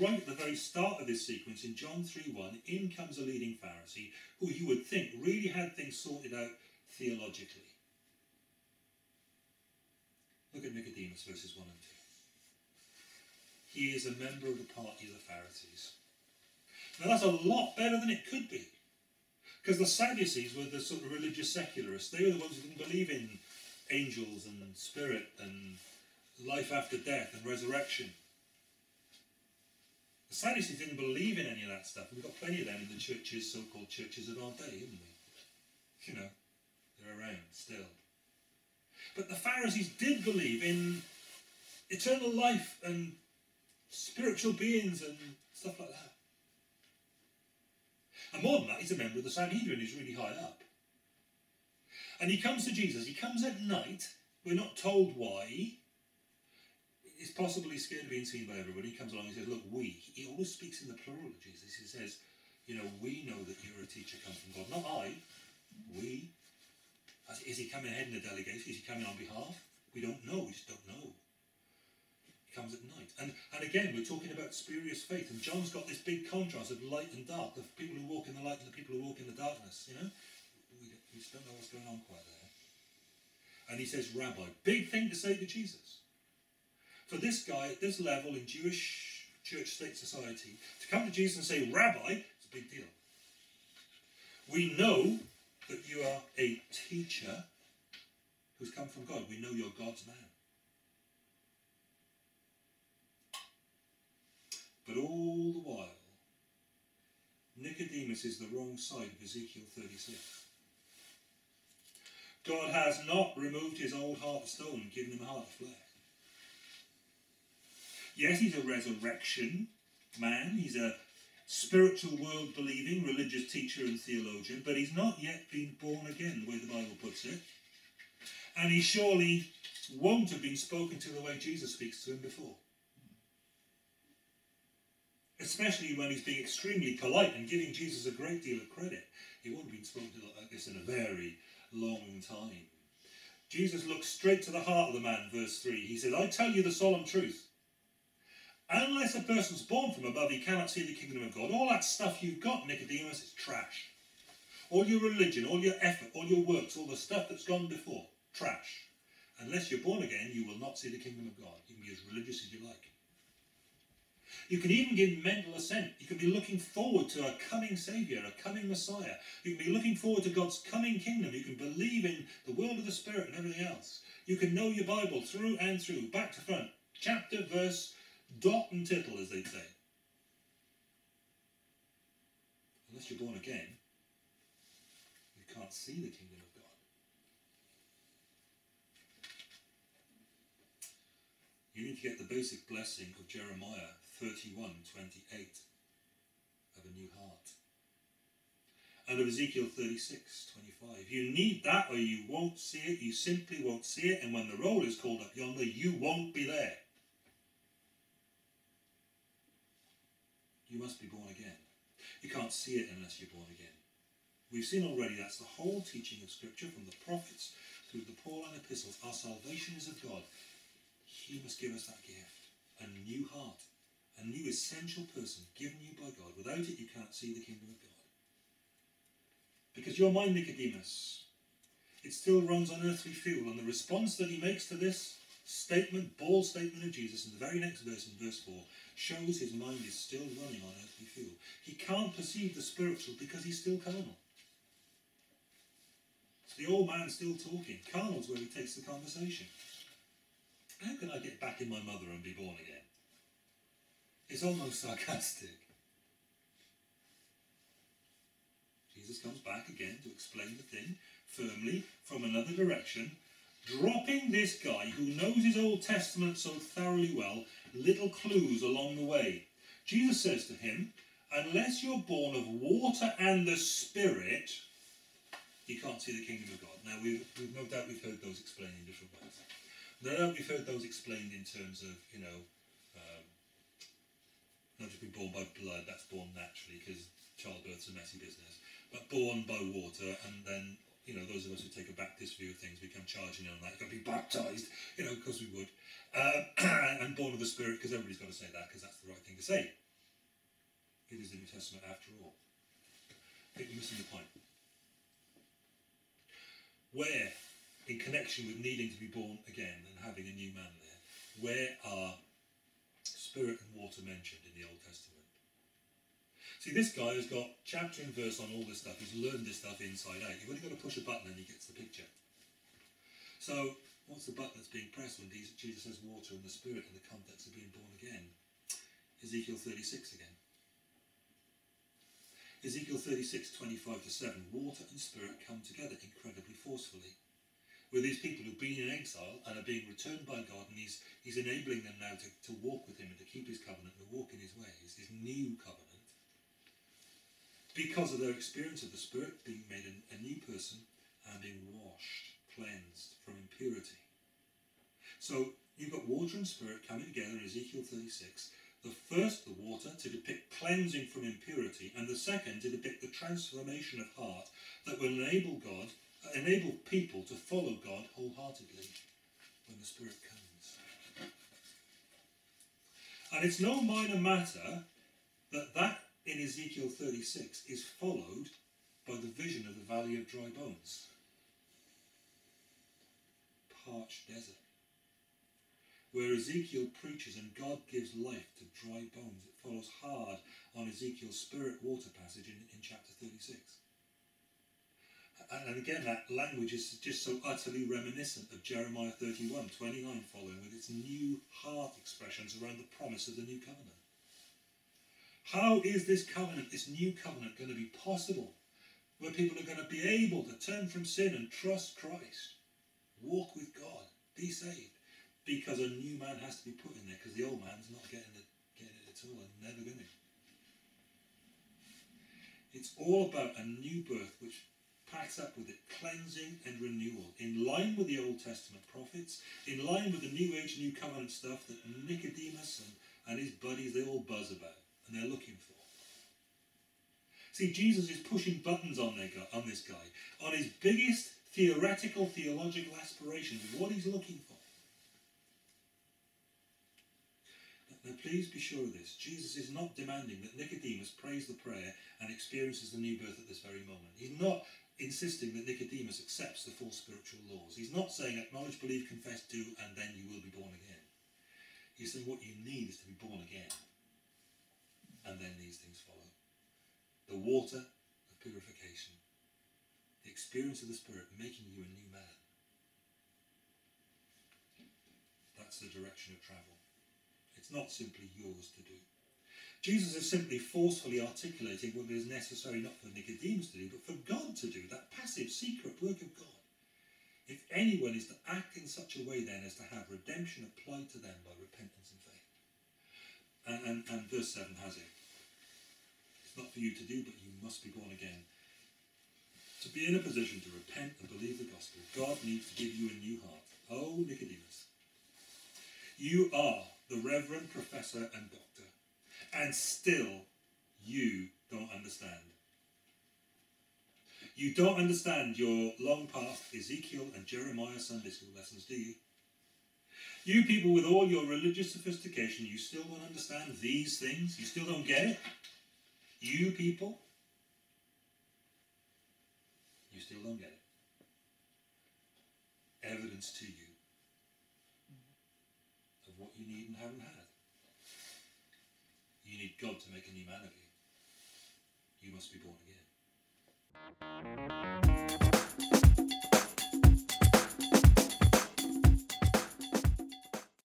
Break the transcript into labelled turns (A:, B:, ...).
A: right at the very start of this sequence in John 3.1, in comes a leading Pharisee who you would think really had things sorted out theologically. Look at Nicodemus verses 1 and 2. He is a member of the party of the Pharisees. Now that's a lot better than it could be. Because the Sadducees were the sort of religious secularists. They were the ones who didn't believe in angels and spirit and life after death and resurrection. The Sadducees didn't believe in any of that stuff. We've got plenty of them in the churches, so-called churches of our day, haven't we? You know, they're around still. But the Pharisees did believe in eternal life and spiritual beings and stuff like that. And more than that, he's a member of the Sanhedrin, he's really high up. And he comes to Jesus, he comes at night, we're not told why. It's possible he's scared of being seen by everybody. He comes along and says, Look, we. He always speaks in the plural of Jesus. He says, You know, we know that you're a teacher come from God. Not I, we. Is he coming ahead in the delegation? Is he coming on behalf? We don't know. We just don't know. He comes at night. And, and again, we're talking about spurious faith. And John's got this big contrast of light and dark, of people who walk in the light and the people who walk in the darkness, you know? We, we just don't know what's going on quite there. And he says, Rabbi. Big thing to say to Jesus. For this guy at this level in Jewish church state society, to come to Jesus and say, Rabbi, it's a big deal. We know that you are a teacher who's come from God. We know you're God's man. But all the while, Nicodemus is the wrong side of Ezekiel 36. God has not removed his old heart of stone and given him a heart of flesh. Yes, he's a resurrection man. He's a spiritual world believing religious teacher and theologian, but he's not yet been born again, the way the Bible puts it. And he surely won't have been spoken to the way Jesus speaks to him before. Especially when he's being extremely polite and giving Jesus a great deal of credit. He won't have been spoken to like this in a very long time. Jesus looks straight to the heart of the man, verse 3. He said, I tell you the solemn truth. Unless a person's born from above, he cannot see the kingdom of God. All that stuff you've got, Nicodemus, is trash. All your religion, all your effort, all your works, all the stuff that's gone before, trash. Unless you're born again, you will not see the kingdom of God. You can be as religious as you like. You can even give mental assent. You can be looking forward to a coming Saviour, a coming Messiah. You can be looking forward to God's coming kingdom. You can believe in the world of the Spirit and everything else. You can know your Bible through and through, back to front, chapter, verse, dot and tittle, as they'd say. Unless you're born again, you can't see the kingdom of God. You need to get the basic blessing of Jeremiah 31 28 of a new heart. And of Ezekiel 36 25. You need that or you won't see it. You simply won't see it. And when the roll is called up yonder, you won't be there. You must be born again. You can't see it unless you're born again. We've seen already that's the whole teaching of Scripture from the prophets through the Pauline epistles. Our salvation is of God. He must give us that gift. A new heart. A new essential person given you by God. Without it, you can't see the kingdom of God. Because your mind, Nicodemus, it still runs on earthly fuel. And the response that he makes to this statement, bold statement of Jesus in the very next verse, in verse 4, shows his mind is still running on earthly fuel. He can't perceive the spiritual because he's still carnal. It's the old man's still talking. Carnal's where he takes the conversation. How can I get back in my mother and be born again? It's almost sarcastic. Jesus comes back again to explain the thing firmly from another direction dropping this guy who knows his Old Testament so thoroughly well little clues along the way. Jesus says to him, Unless you're born of water and the Spirit, you can't see the kingdom of God. Now, we've, we've no doubt we've heard those explained in different ways. No doubt we've heard those explained in terms of, you know, um, not just being born by blood, that's born naturally because childbirth's a messy business, but born by water and then you know, those of us who take a Baptist view of things become charging in on that. You've got to be baptized, you know, because we would. Uh, and born of the Spirit, because everybody's got to say that, because that's the right thing to say. it is the New Testament after all. I think you're missing the point. Where, in connection with needing to be born again and having a new man there, where are spirit and water mentioned in the Old Testament? See, this guy has got chapter and verse on all this stuff. He's learned this stuff inside out. You've only got to push a button and he gets the picture. So, what's the button that's being pressed when Jesus says water and the spirit and the context of being born again? Ezekiel 36 again. Ezekiel 36, 25 to 7. Water and spirit come together incredibly forcefully. With these people who've been in exile and are being returned by God, and He's, he's enabling them now to, to walk with Him and to keep His covenant and to walk in His ways, His new covenant. Because of their experience of the Spirit being made a, new person and being washed, cleansed from impurity. So you've got water and spirit coming together in Ezekiel 36 the first, the water, to depict cleansing from impurity, and the second, to depict the transformation of heart that will enable God, uh, enable people to follow God wholeheartedly when the Spirit comes. And it's no minor matter that that in Ezekiel 36 is followed by the vision of the valley of dry bones. Parched desert where Ezekiel preaches and God gives life to dry bones. It follows hard on Ezekiel's spirit water passage in, in chapter 36. And again, that language is just so utterly reminiscent of Jeremiah 31, 29 following, with its new heart expressions around the promise of the new covenant. How is this covenant, this new covenant, going to be possible? Where people are going to be able to turn from sin and trust Christ, walk with God, be saved because a new man has to be put in there because the old man's not getting it, getting it at all and never going to. It's all about a new birth which packs up with it cleansing and renewal, in line with the Old Testament prophets, in line with the New Age, New Covenant stuff that Nicodemus and, and his buddies, they all buzz about and they're looking for. See, Jesus is pushing buttons on, their, on this guy, on his biggest theoretical, theological aspirations, what he's looking for. Now, please be sure of this. Jesus is not demanding that Nicodemus prays the prayer and experiences the new birth at this very moment. He's not insisting that Nicodemus accepts the four spiritual laws. He's not saying acknowledge, believe, confess, do, and then you will be born again. He's saying what you need is to be born again. And then these things follow. The water of purification. The experience of the Spirit making you a new man. That's the direction of travel. It's not simply yours to do. Jesus is simply forcefully articulating what is necessary not for Nicodemus to do, but for God to do, that passive, secret work of God. If anyone is to act in such a way then as to have redemption applied to them by repentance and faith. And, and, and verse 7 has it. Not for you to do, but you must be born again. To be in a position to repent and believe the gospel, God needs to give you a new heart. Oh, Nicodemus. You are the Reverend Professor and Doctor, and still you don't understand. You don't understand your long past Ezekiel and Jeremiah Sunday school lessons, do you? You people with all your religious sophistication, you still don't understand these things? You still don't get it? You people? You still don't get it. Evidence to you of what you need and haven't had. You need God to make a new man of you. You must be born again.